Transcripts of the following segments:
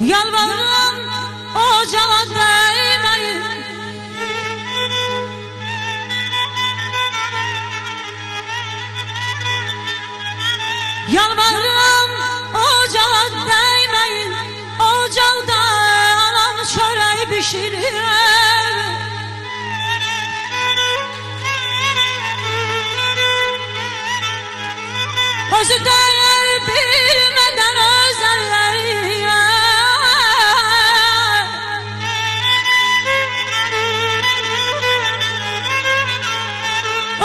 Yalvarırım ocağa değmeyin. Yalvarırım ocağa değmeyin. Ocakta anam çöreği pişirir. Özü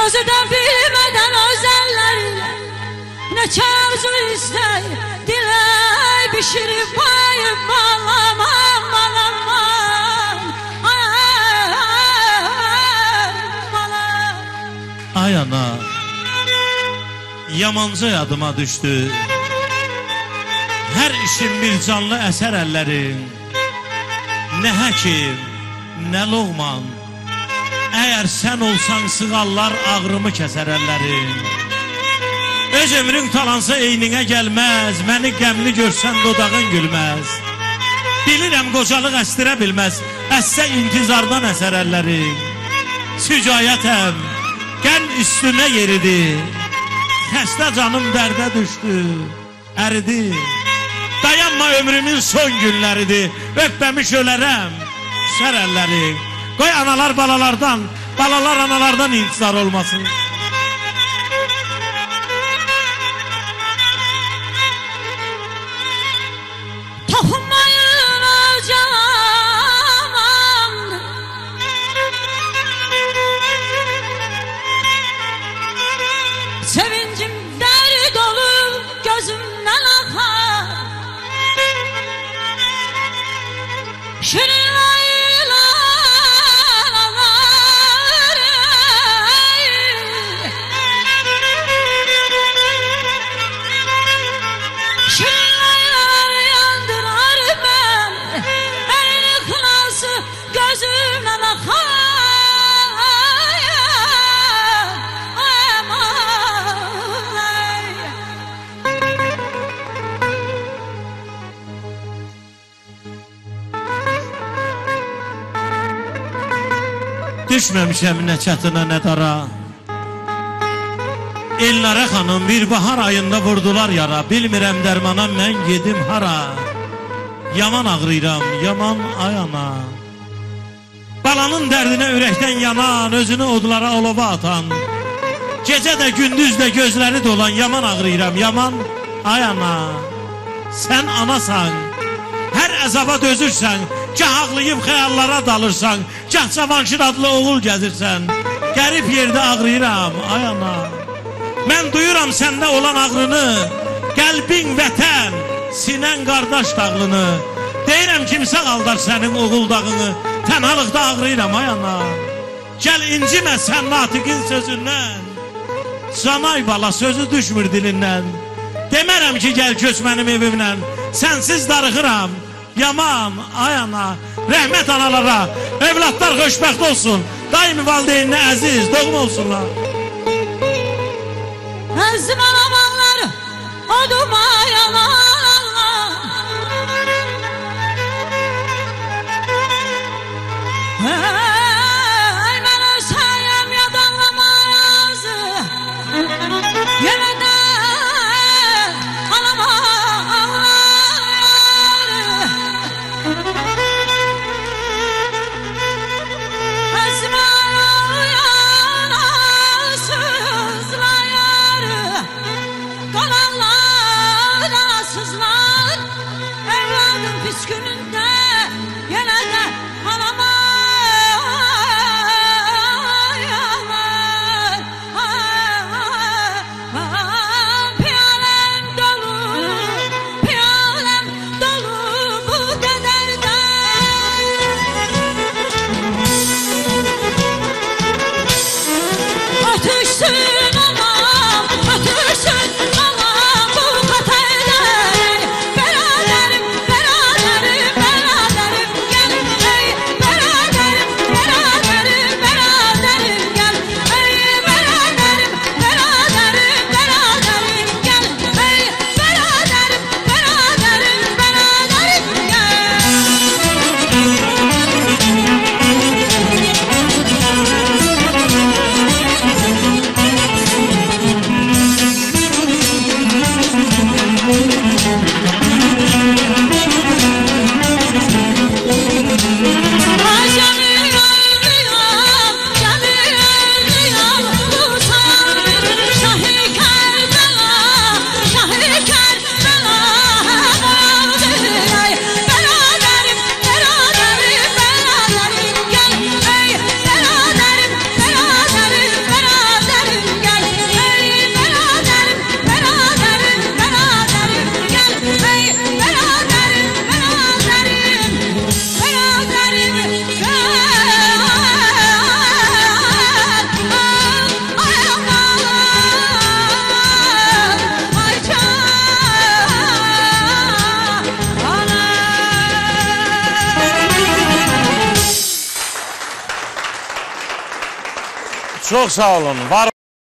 Özü de bilmeden özellerine Ne çarşı istey Diley pişirip bayıp Bağlamam bağlamam Ay, bağlamam Ay ana Yamancı yadıma düştü. Her işin bir canlı eser ellerin Ne həkim, ne loğman Eğer sen olsan sığallar ağrımı keser ellerin Öz ömrün talansa eynine gelmez Məni qəmli görsən dodağın gülməz. Bilirəm qocalıq əstirə bilməz Əssə intizardan əsər əllərin. Sücayətəm Qəm üstünə yeridi Xəstə canım dərdə düşdü Əridi. Dayanma ömrümün son günləridir Öpməmiş ölərəm Sər əlləri Qoy analar balalardan Balalar analardan intizar olmasın Düşməmişəm nə çətinə nə dara. Elnarə xanım bir bahar ayında vurdular yara. Bilmirəm dərmana mən gedim hara. Yaman ağrıyıram, yaman ayana Balanın dərdinə ürəkdən yanan Özünü odlara olova atan. Gecə də gündüz də gözləri dolan Yaman ağrıyıram, yaman. Ayana Sən anasan Hər əzaba dözürsən Gah ağlayıb xəyallara dalırsan Gah Cavanşir adlı oğul gəzirsən. Qərib yerdə ağrıyıram ay ana. Mən duyuram səndə olan ağrını Qəlbin vətən Sinən qardaş dağlını. Deyirəm kimsə qaldar sənin oğul dağını Tənhalıqda ağrıyıram ay ana. Gəl incimə sən natiqin sözündən. Canay bala sözü düşmür dilindən. Demərəm ki gəl köç mənim evimdən Sənsiz darıxıram. Yaman, ay ana Rəhmət analara. Evlatlar xoşbəxt olsun. Daimi valideyninə əziz, doğma olsunlar. Əzim alamanlar oduma yalanlar It's gonna Çok sağ olun. Var